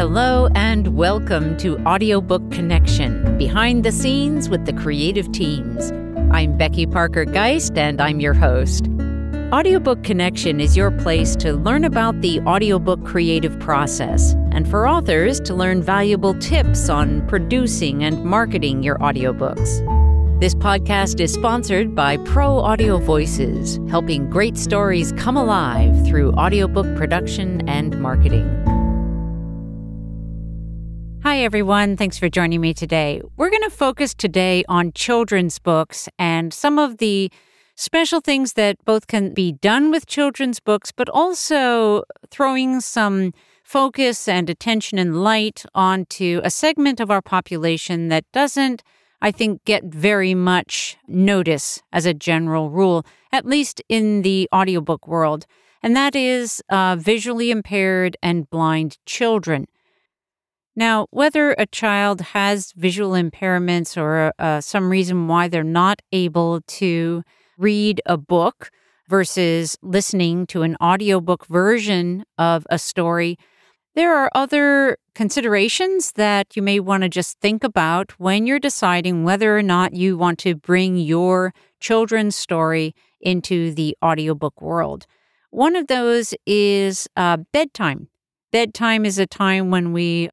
Hello and welcome to Audiobook Connection, behind the scenes with the creative teams. I'm Becky Parker Geist and I'm your host. Audiobook Connection is your place to learn about the audiobook creative process and for authors to learn valuable tips on producing and marketing your audiobooks. This podcast is sponsored by Pro Audio Voices, helping great stories come alive through audiobook production and marketing. Hi, everyone. Thanks for joining me today. We're going to focus today on children's books and some of the special things that both can be done with children's books, but also throwing some focus and attention and light onto a segment of our population that doesn't, I think, get very much notice as a general rule, at least in the audiobook world, and that is uh, visually impaired and blind children. Now, whether a child has visual impairments or uh, some reason why they're not able to read a book versus listening to an audiobook version of a story, there are other considerations that you may want to just think about when you're deciding whether or not you want to bring your children's story into the audiobook world. One of those is uh, bedtime. Bedtime is a time when we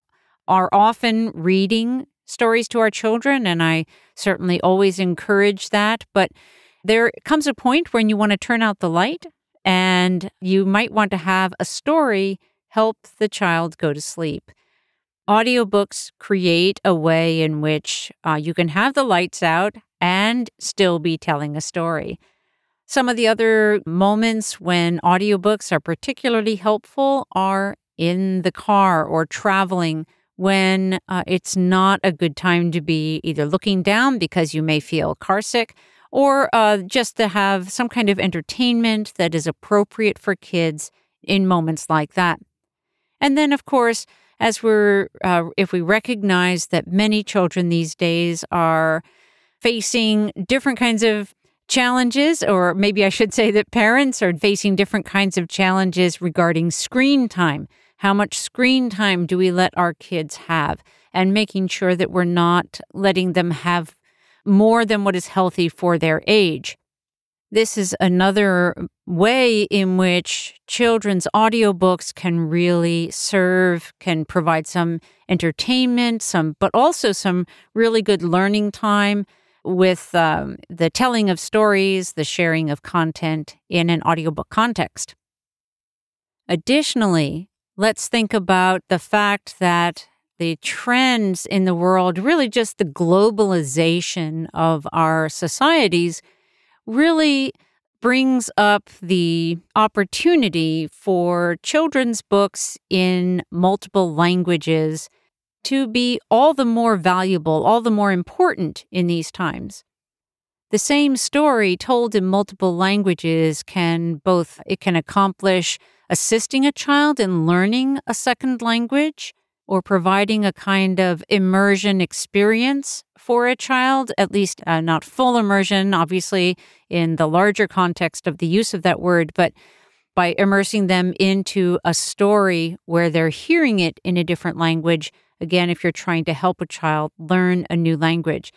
are often reading stories to our children, and I certainly always encourage that. But there comes a point when you want to turn out the light and you might want to have a story help the child go to sleep. Audiobooks create a way in which uh, you can have the lights out and still be telling a story. Some of the other moments when audiobooks are particularly helpful are in the car or traveling when uh, it's not a good time to be either looking down because you may feel carsick or uh, just to have some kind of entertainment that is appropriate for kids in moments like that. And then, of course, as we're, uh, if we recognize that many children these days are facing different kinds of challenges, or maybe I should say that parents are facing different kinds of challenges regarding screen time. How much screen time do we let our kids have? And making sure that we're not letting them have more than what is healthy for their age. This is another way in which children's audiobooks can really serve, can provide some entertainment, some, but also some really good learning time with um, the telling of stories, the sharing of content in an audiobook context. Additionally, let's think about the fact that the trends in the world, really just the globalization of our societies, really brings up the opportunity for children's books in multiple languages to be all the more valuable, all the more important in these times. The same story told in multiple languages can both it can accomplish assisting a child in learning a second language or providing a kind of immersion experience for a child, at least uh, not full immersion, obviously, in the larger context of the use of that word, but by immersing them into a story where they're hearing it in a different language. Again, if you're trying to help a child learn a new language.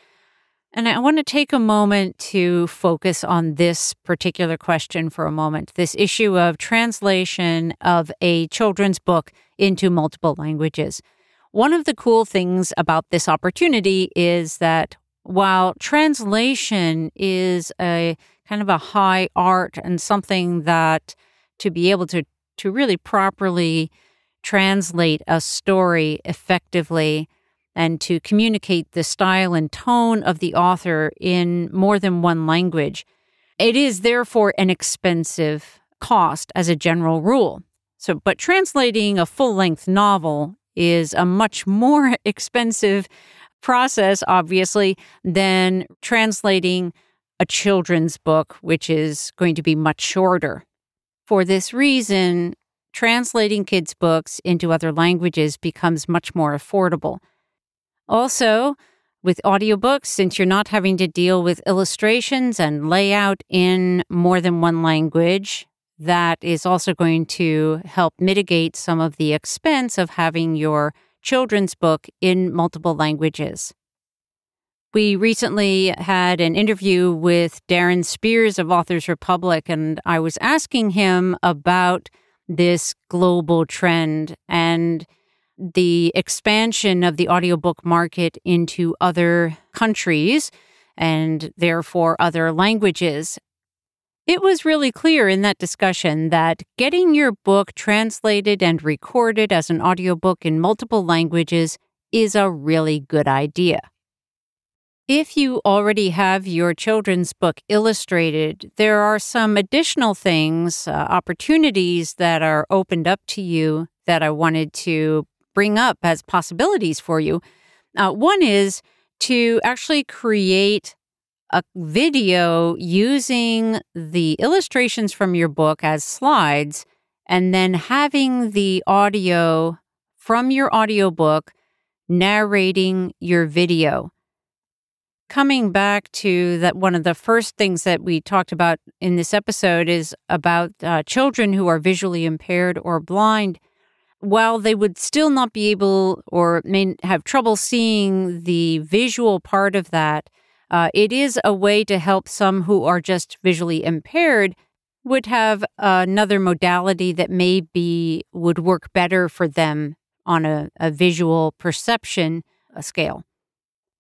And I want to take a moment to focus on this particular question for a moment this issue of translation of a children's book into multiple languages. One of the cool things about this opportunity is that while translation is a kind of a high art and something that to be able to, to really properly translate a story effectively and to communicate the style and tone of the author in more than one language. It is therefore an expensive cost as a general rule. So, but translating a full length novel is a much more expensive process, obviously, than translating a children's book, which is going to be much shorter. For this reason, translating kids' books into other languages becomes much more affordable. Also, with audiobooks, since you're not having to deal with illustrations and layout in more than one language, that is also going to help mitigate some of the expense of having your children's book in multiple languages. We recently had an interview with Darren Speers of Authors Republic, and I was asking him about this global trend and the expansion of the audiobook market into other countries and therefore other languages. It was really clear in that discussion that getting your book translated and recorded as an audiobook in multiple languages is a really good idea. If you already have your children's book illustrated, there are some additional things, uh, opportunities that are opened up to you that I wanted to bring up as possibilities for you. Uh, one is to actually create a video using the illustrations from your book as slides and then having the audio from your audiobook narrating your video. Coming back to that, one of the first things that we talked about in this episode is about uh, children who are visually impaired or blind while they would still not be able or may have trouble seeing the visual part of that, uh, it is a way to help some who are just visually impaired would have another modality that maybe would work better for them on a, a visual perception uh, scale.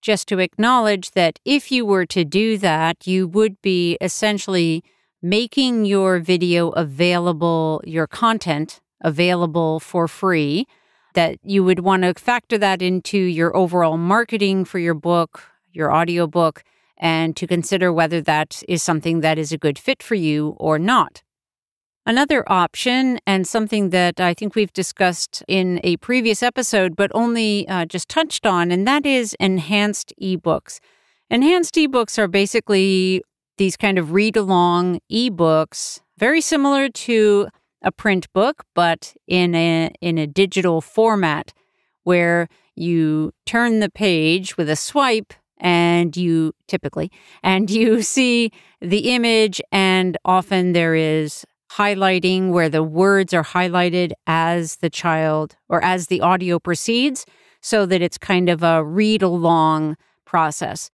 Just to acknowledge that if you were to do that, you would be essentially making your video available, your content available for free, that you would want to factor that into your overall marketing for your book, your audiobook, and to consider whether that is something that is a good fit for you or not. Another option, and something that I think we've discussed in a previous episode, but only uh, just touched on, and that is enhanced ebooks. Enhanced ebooks are basically these kind of read along ebooks, very similar to a print book, but in a in a digital format where you turn the page with a swipe and you typically and you see the image and often there is highlighting where the words are highlighted as the child or as the audio proceeds so that it's kind of a read along process.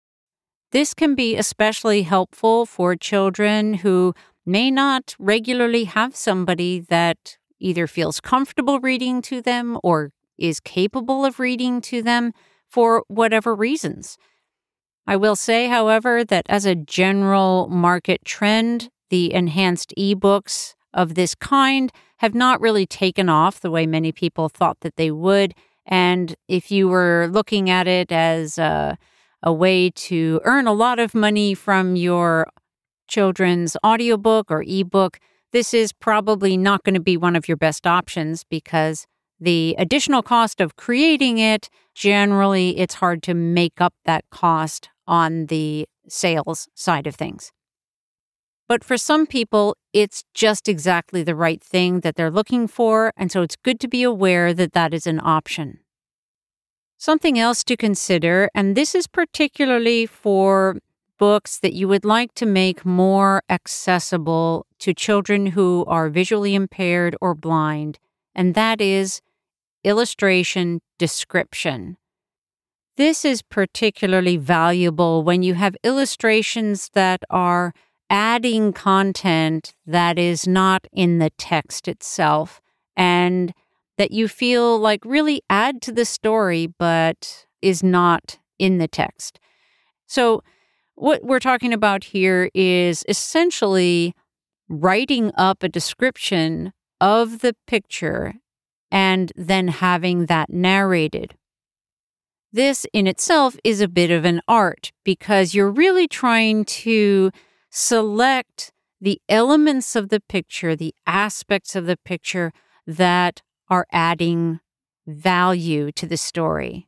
This can be especially helpful for children who may not regularly have somebody that either feels comfortable reading to them or is capable of reading to them for whatever reasons. I will say, however, that as a general market trend, the enhanced ebooks of this kind have not really taken off the way many people thought that they would. And if you were looking at it as a, a way to earn a lot of money from your children's audiobook or ebook, this is probably not going to be one of your best options because the additional cost of creating it, generally, it's hard to make up that cost on the sales side of things. But for some people, it's just exactly the right thing that they're looking for. And so it's good to be aware that that is an option. Something else to consider, and this is particularly for books that you would like to make more accessible to children who are visually impaired or blind, and that is illustration description. This is particularly valuable when you have illustrations that are adding content that is not in the text itself and that you feel like really add to the story but is not in the text. So, what we're talking about here is essentially writing up a description of the picture and then having that narrated. This in itself is a bit of an art because you're really trying to select the elements of the picture, the aspects of the picture that are adding value to the story.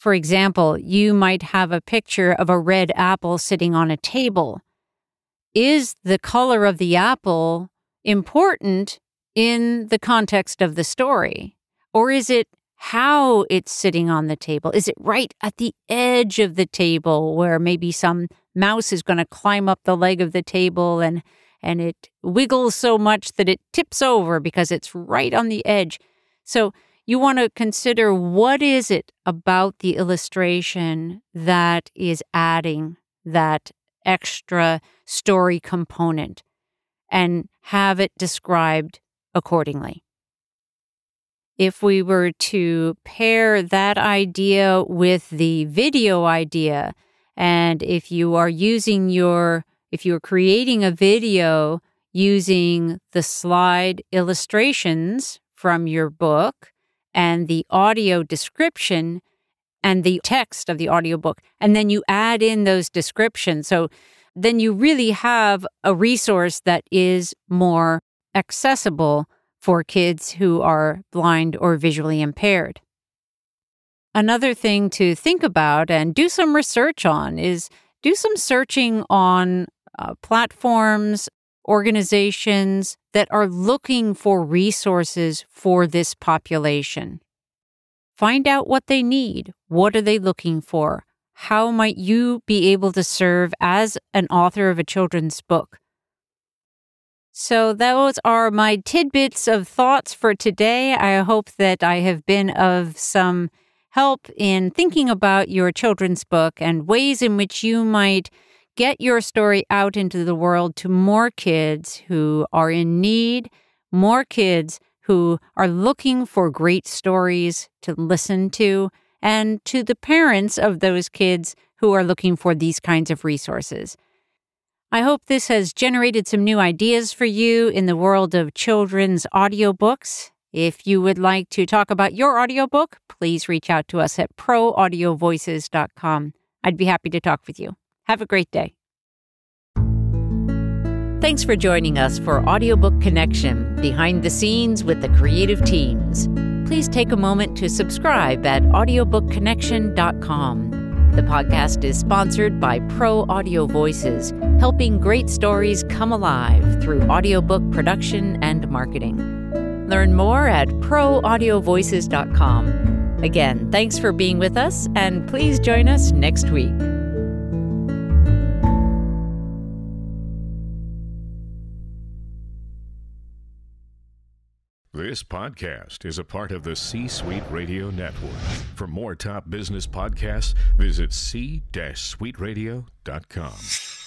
For example, you might have a picture of a red apple sitting on a table. Is the color of the apple important in the context of the story? Or is it how it's sitting on the table? Is it right at the edge of the table where maybe some mouse is going to climb up the leg of the table and and it wiggles so much that it tips over because it's right on the edge. So you want to consider what is it about the illustration that is adding that extra story component and have it described accordingly. If we were to pair that idea with the video idea, and if you are using your, if you're creating a video using the slide illustrations from your book and the audio description and the text of the audiobook, and then you add in those descriptions. So then you really have a resource that is more accessible for kids who are blind or visually impaired. Another thing to think about and do some research on is do some searching on uh, platforms, organizations that are looking for resources for this population. Find out what they need. What are they looking for? How might you be able to serve as an author of a children's book? So, those are my tidbits of thoughts for today. I hope that I have been of some help in thinking about your children's book and ways in which you might get your story out into the world to more kids who are in need, more kids who are looking for great stories to listen to, and to the parents of those kids who are looking for these kinds of resources. I hope this has generated some new ideas for you in the world of children's audiobooks. If you would like to talk about your audiobook, please reach out to us at proaudiovoices.com. I'd be happy to talk with you. Have a great day. Thanks for joining us for Audiobook Connection Behind the Scenes with the Creative Teams. Please take a moment to subscribe at audiobookconnection.com. The podcast is sponsored by Pro Audio Voices, helping great stories come alive through audiobook production and marketing. Learn more at proaudiovoices.com. Again, thanks for being with us, and please join us next week. This podcast is a part of the C Suite Radio Network. For more top business podcasts, visit c-suiteradio.com.